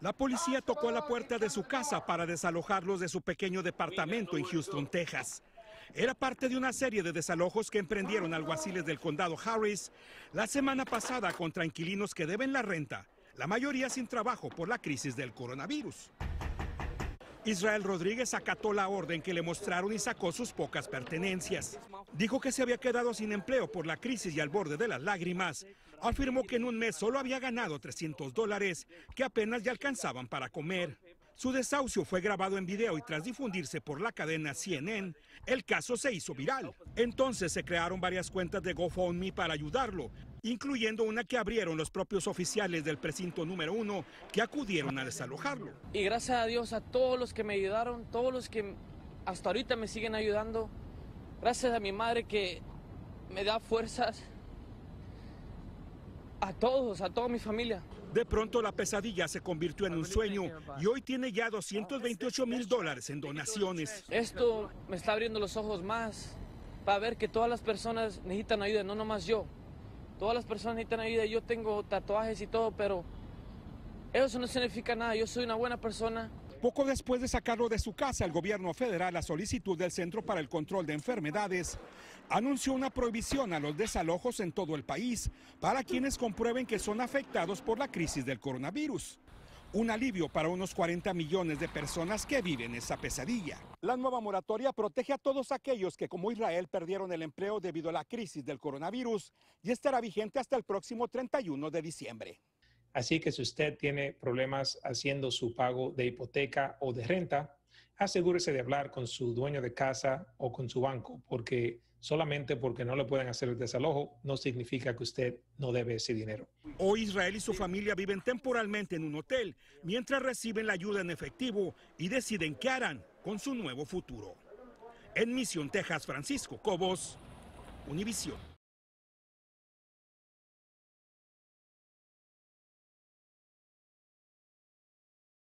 La policía tocó a la puerta de su casa para desalojarlos de su pequeño departamento en Houston, Texas. Era parte de una serie de desalojos que emprendieron alguaciles del condado Harris la semana pasada contra inquilinos que deben la renta, la mayoría sin trabajo por la crisis del coronavirus. Israel Rodríguez acató la orden que le mostraron y sacó sus pocas pertenencias. Dijo que se había quedado sin empleo por la crisis y al borde de las lágrimas. Afirmó que en un mes solo había ganado 300 dólares, que apenas ya alcanzaban para comer. Su desahucio fue grabado en video y tras difundirse por la cadena CNN, el caso se hizo viral. Entonces se crearon varias cuentas de GoFundMe para ayudarlo, incluyendo una que abrieron los propios oficiales del precinto número uno que acudieron a desalojarlo. Y gracias a Dios a todos los que me ayudaron, todos los que hasta ahorita me siguen ayudando, gracias a mi madre que me da fuerzas, a todos, a toda mi familia. De pronto la pesadilla se convirtió en un sueño y hoy tiene ya 228 mil dólares en donaciones. Esto me está abriendo los ojos más para ver que todas las personas necesitan ayuda, no nomás yo. Todas las personas necesitan ayuda. Yo tengo tatuajes y todo, pero eso no significa nada. Yo soy una buena persona. Poco después de sacarlo de su casa, el gobierno federal, a solicitud del Centro para el Control de Enfermedades, anunció una prohibición a los desalojos en todo el país para quienes comprueben que son afectados por la crisis del coronavirus. Un alivio para unos 40 millones de personas que viven esa pesadilla. La nueva moratoria protege a todos aquellos que como Israel perdieron el empleo debido a la crisis del coronavirus y estará vigente hasta el próximo 31 de diciembre. Así que si usted tiene problemas haciendo su pago de hipoteca o de renta, asegúrese de hablar con su dueño de casa o con su banco, porque solamente porque no le pueden hacer el desalojo no significa que usted no debe ese dinero. Hoy Israel y su familia viven temporalmente en un hotel mientras reciben la ayuda en efectivo y deciden qué harán con su nuevo futuro. En Misión, Texas, Francisco Cobos, Univisión.